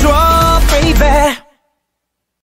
줘